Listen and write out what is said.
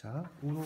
자, 우노.